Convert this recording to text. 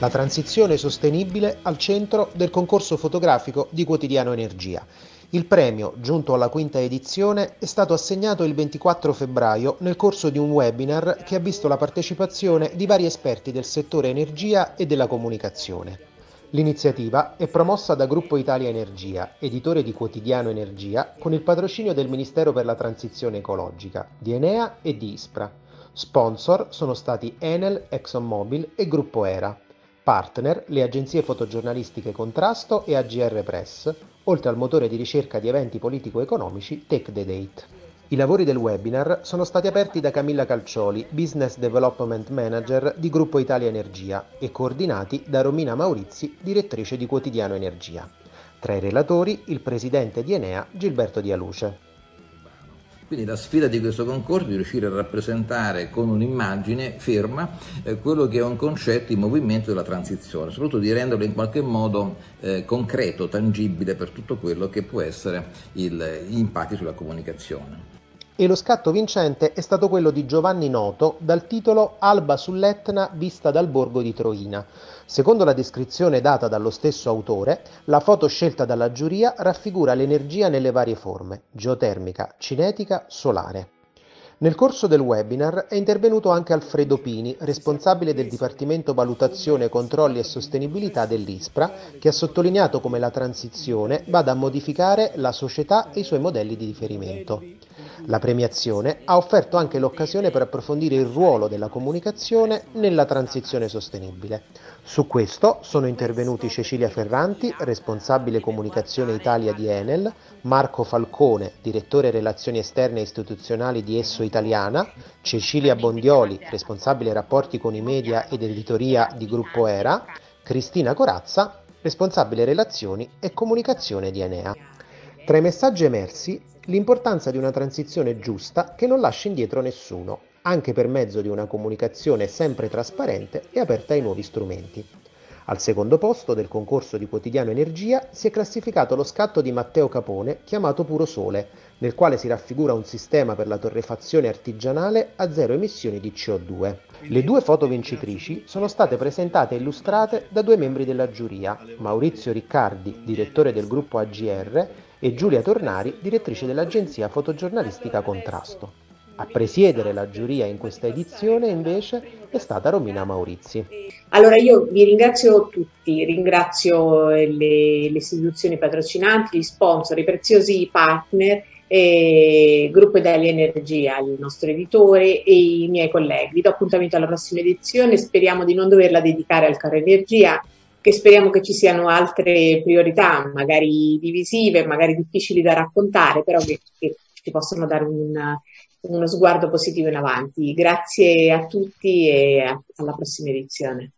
La transizione sostenibile al centro del concorso fotografico di Quotidiano Energia. Il premio, giunto alla quinta edizione, è stato assegnato il 24 febbraio nel corso di un webinar che ha visto la partecipazione di vari esperti del settore energia e della comunicazione. L'iniziativa è promossa da Gruppo Italia Energia, editore di Quotidiano Energia, con il patrocinio del Ministero per la Transizione Ecologica, di Enea e di Ispra. Sponsor sono stati Enel, ExxonMobil e Gruppo Era. Partner le agenzie fotogiornalistiche Contrasto e AGR Press, oltre al motore di ricerca di eventi politico-economici Take the Date. I lavori del webinar sono stati aperti da Camilla Calcioli, Business Development Manager di Gruppo Italia Energia e coordinati da Romina Maurizi, direttrice di Quotidiano Energia. Tra i relatori il presidente di Enea Gilberto Dialuce. Quindi la sfida di questo concorso è riuscire a rappresentare con un'immagine ferma eh, quello che è un concetto in movimento della transizione, soprattutto di renderlo in qualche modo eh, concreto, tangibile per tutto quello che può essere gli impatti sulla comunicazione. E lo scatto vincente è stato quello di Giovanni Noto dal titolo Alba sull'Etna vista dal borgo di Troina Secondo la descrizione data dallo stesso autore, la foto scelta dalla giuria raffigura l'energia nelle varie forme, geotermica, cinetica, solare. Nel corso del webinar è intervenuto anche Alfredo Pini, responsabile del Dipartimento Valutazione, Controlli e Sostenibilità dell'ISPRA, che ha sottolineato come la transizione vada a modificare la società e i suoi modelli di riferimento. La premiazione ha offerto anche l'occasione per approfondire il ruolo della comunicazione nella transizione sostenibile. Su questo sono intervenuti Cecilia Ferranti, responsabile comunicazione Italia di Enel, Marco Falcone, direttore relazioni esterne e istituzionali di Esso Italiana, Cecilia Bondioli, responsabile rapporti con i media ed editoria di Gruppo Era, Cristina Corazza, responsabile relazioni e comunicazione di Enea. Tra i messaggi emersi l'importanza di una transizione giusta che non lasci indietro nessuno, anche per mezzo di una comunicazione sempre trasparente e aperta ai nuovi strumenti. Al secondo posto del concorso di quotidiano Energia si è classificato lo scatto di Matteo Capone chiamato Puro Sole, nel quale si raffigura un sistema per la torrefazione artigianale a zero emissioni di CO2. Le due foto vincitrici sono state presentate e illustrate da due membri della giuria, Maurizio Riccardi, direttore del gruppo AGR, e Giulia Tornari, direttrice dell'agenzia fotogiornalistica Contrasto. A presiedere la giuria in questa edizione invece è stata Romina Maurizi. Allora io vi ringrazio tutti, ringrazio le, le istituzioni patrocinanti, gli sponsor, i preziosi partner, eh, Gruppo Italia Energia, il nostro editore e i miei colleghi. Vi do appuntamento alla prossima edizione, speriamo di non doverla dedicare al caro energia che speriamo che ci siano altre priorità, magari divisive, magari difficili da raccontare, però che, che ci possono dare un, uno sguardo positivo in avanti. Grazie a tutti e alla prossima edizione.